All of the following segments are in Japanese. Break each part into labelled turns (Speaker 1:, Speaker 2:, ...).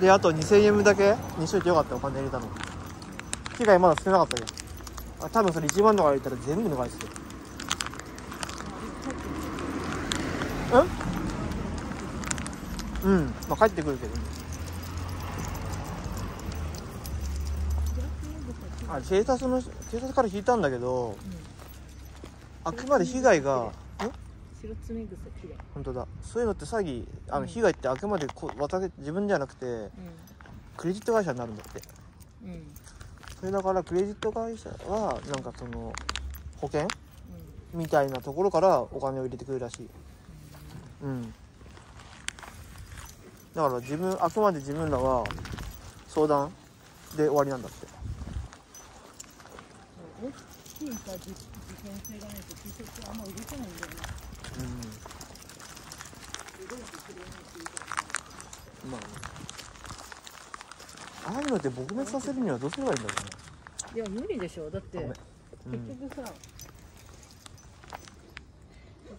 Speaker 1: であと2000円だけにしといてよかったお金入れたの。被害まだ少なかったけど。あ多分それ1万とか入れたら全部の返してうんうん。まあ帰ってくるけど。ねあ警察の警察から聞いたんだけどあくまで被害がん？
Speaker 2: 白爪草綺麗
Speaker 1: 本当だ。そういうのって詐欺あの被害ってあくまでこ私自分じゃなくて
Speaker 2: う
Speaker 1: クレジット会社になるんだって。
Speaker 2: んうん。
Speaker 1: それだからクレジット会社はなんかその保険？
Speaker 2: う
Speaker 1: みたいなところからお金を入れてくれるらしい。うんだから自分あくまで自分らは相談で終わりなんだって。
Speaker 2: ん大きいさ自自転性がないとャツあん。ま動かないんだよね
Speaker 1: うん。まあああいうのって撲滅させるにはどうすればいいんだろ
Speaker 2: いや無理でしょ。だって
Speaker 1: うね
Speaker 2: 結局さ、あ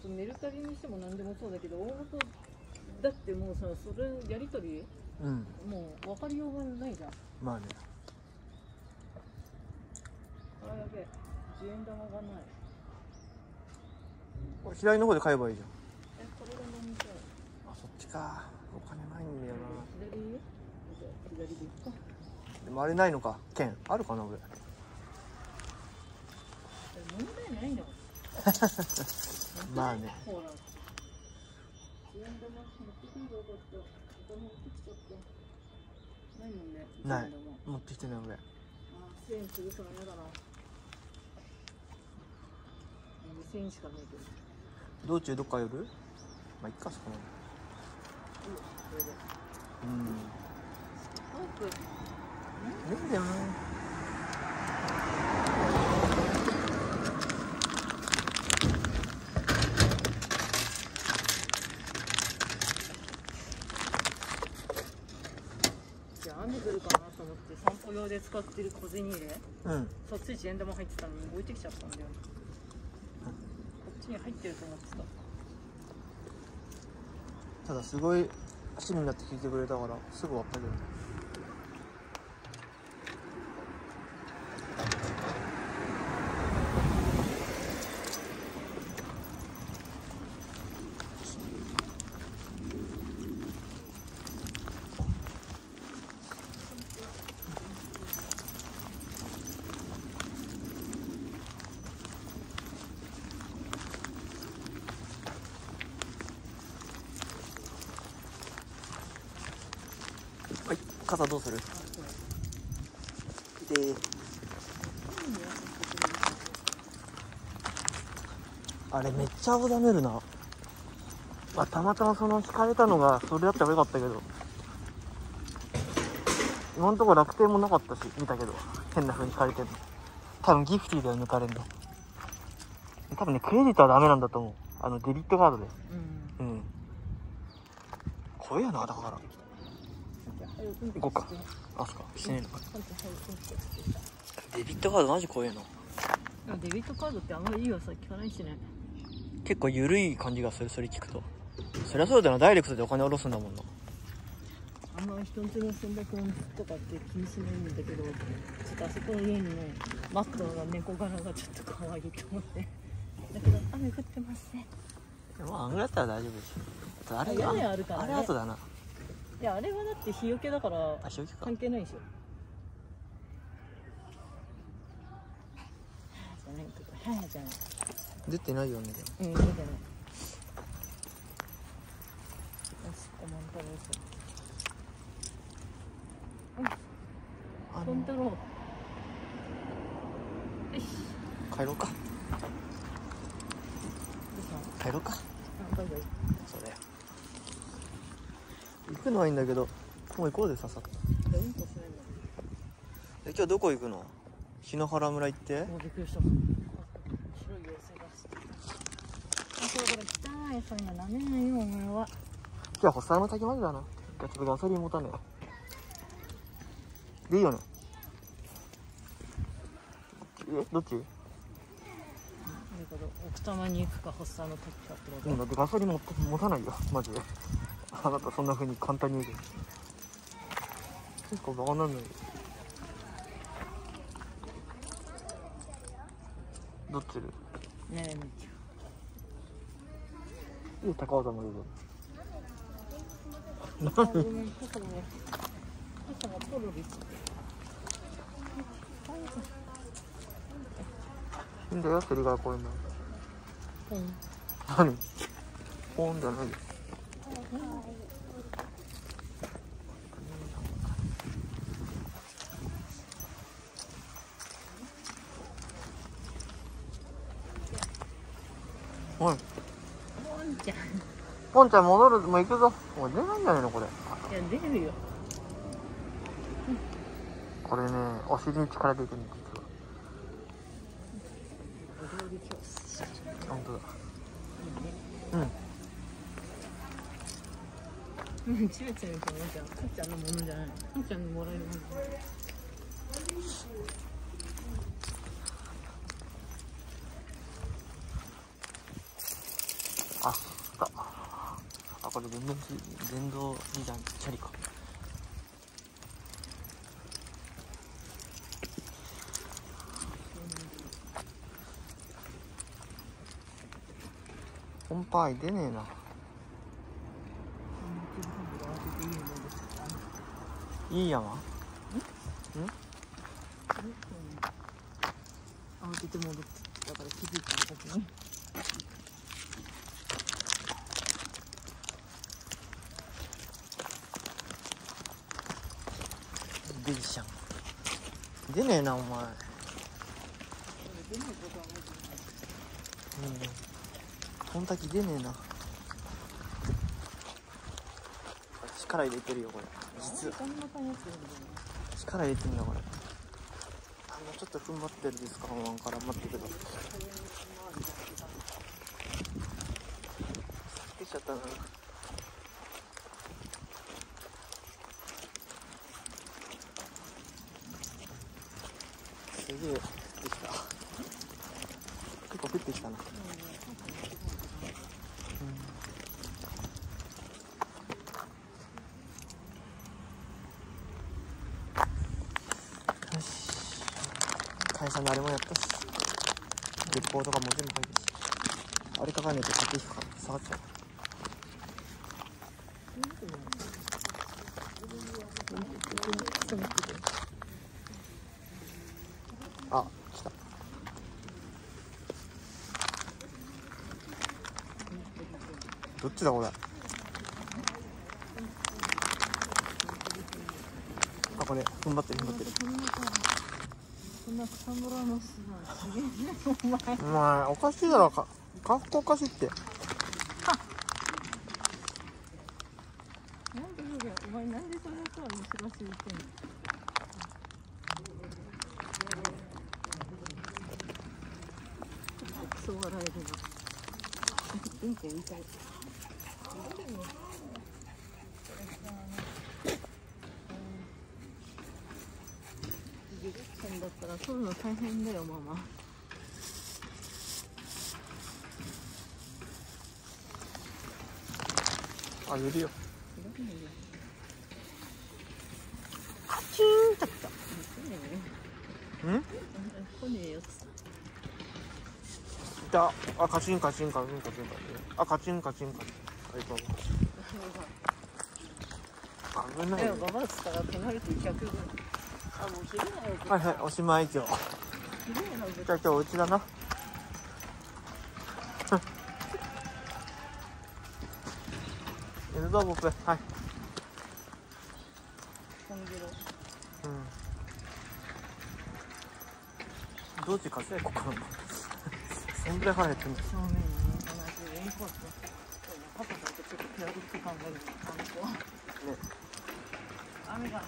Speaker 2: とメルカリにしても何でもそうだけど大元だってもうさそれやり取り
Speaker 1: うん、うん、
Speaker 2: もう分かりようがないじゃん。
Speaker 1: まあね。
Speaker 2: あやべえ10円玉がない。
Speaker 1: これ左の方で買えばいいじゃん。
Speaker 2: えこれが何か
Speaker 1: あそっちか。お金ないんだよな。
Speaker 2: 左？左で行くか。
Speaker 1: でもあれないのか。剣。あるかな俺。
Speaker 2: え問題ないの？
Speaker 1: まあね。
Speaker 2: ほらない。もんね
Speaker 1: ない
Speaker 2: 10円玉
Speaker 1: 持ってきてない俺。
Speaker 2: あー1000円潰すの嫌だな。2000円しかないけど
Speaker 1: 道中どっか寄る？まあいっかそこまで。うん。
Speaker 2: 早く。
Speaker 1: いいん。だよな
Speaker 2: じゃあ雨降るかなと思って散歩用で使ってる小銭入れ。
Speaker 1: うん。
Speaker 2: そっち10円玉入ってたのに置いてきちゃったんだよ。ねこっちに入ってると思ってた。
Speaker 1: ただすごい趣味になって聞いてくれたからすぐ終わったけどはい傘どうする？であれめっちゃ青ざめるな。まあたまたまその引かれたのがそれだったらよかったけど。今んとこ楽天もなかったし見たけど。変な風に引かれてんの。多分ギフティーで抜かれんの。多分ねクレジットはダメなんだと思う。あのデビットカードで。
Speaker 2: うん。
Speaker 1: うん。怖えよなだから行こうか。あそっか。してねえのか。デビットカードマジ怖えな。
Speaker 2: デビットカードってあんまりいい噂聞かないしね。
Speaker 1: 結構緩い感じがするそれ聞くと。そりゃそうだよな。ダイレクトでお金下ろすんだもんな。
Speaker 2: あんまり人んちの洗濯物とかって気にしないんだけどちょっとあそこの家にねマットの猫柄がちょっと可愛いと思って。だけど雨降ってますね。
Speaker 1: まああんぐらいだったら大丈夫でしょあれ
Speaker 2: 屋根あるからね。
Speaker 1: あれ後だない
Speaker 2: やあれはだって日よけだから
Speaker 1: あ
Speaker 2: 関係ないでしょ。じゃないとかはいじゃない
Speaker 1: 出てない。よね
Speaker 2: うん見てないよしコマン太郎
Speaker 1: あ
Speaker 2: さんよし
Speaker 1: 帰ろうか。帰ろうか。
Speaker 2: あバイバイ。
Speaker 1: そうだよ行くのはいいんだけどもう行こうでささっと。
Speaker 2: じゃあうんこしないんだ
Speaker 1: え今日どこ行くの？篠原村行って。
Speaker 2: もうびっくりした。白い妖精があそうこれ汚い。そういうのダメなんよお前は
Speaker 1: 今日は細山滝までだな。ガチガソリン持たねえ。でいいよね。えどっち？
Speaker 2: だけど奥多摩に行くか発作の時かってこと。
Speaker 1: うんだってガソリン持持たないよマジであなたそんな風に簡単に言うけど結構バカなんどっちで？
Speaker 2: ねえね
Speaker 1: いい高尾山の部分
Speaker 2: えあごめん傘がね傘がポロリして
Speaker 1: いいんだよ芹ヶ谷公園の
Speaker 2: うん
Speaker 1: 何ポーンじゃないよおい。
Speaker 2: ポンちゃん。い
Speaker 1: ポンちゃん戻るもう行くぞ。もう出ないんじゃないのこれ。
Speaker 2: や出るよ。
Speaker 1: これねお尻に力入れてるんだ実は本当だうん
Speaker 2: うんちべちゃんみたいなもんじゃんかっちゃんのものじゃないか。っちゃんにもらえるものじゃない
Speaker 1: あったあこれ電動自電動自転チャリか。本パイ出ねえな。いい山ん。ん。
Speaker 2: 慌てて戻ってだから気づいた時に
Speaker 1: 出るじゃん出ねえなお前。うん。こんだけ出ねえな。力入れてるよこれ。実は。力入れてんだこれ。あもうちょっと踏ん張ってるですか本番から。待ってください。出ちゃったな。すげえ降ってきた。結構降ってきたなよし会社のあれもやったしレポートがも全部書いてるしあれ書かねえと先下がっちゃうあ来たどっちだこれ？あこれ。踏ん張ってる踏ん張ってる。
Speaker 2: こんな草むらのすごいすげえお前
Speaker 1: おかしいだろか格好おかしいって。
Speaker 2: なんでそれお前なんでそんなさむしろし言ってんのクソ笑えるわうんこ言いたいんだったら取るの大変だよママ。
Speaker 1: あいるよ。
Speaker 2: ひどいね
Speaker 1: カチーンってきた。
Speaker 2: うん？
Speaker 1: ん
Speaker 2: 来ねえよつ
Speaker 1: いた。あカチンカチンカチンカチンカチン。あカチンカチンカチン。あいつは危ないよ
Speaker 2: えババアっつったらペナルティ100分あもう切れないよ
Speaker 1: はいはいおしまい今日じゃあ今日お家だな。いるぞ僕はい。うん。どっち稼いここからもそんぐらい腹減ってんだ
Speaker 2: 正面にね同じレインコートパパだとちょっとペアルック感がある。あの子
Speaker 1: ね。
Speaker 2: 雨が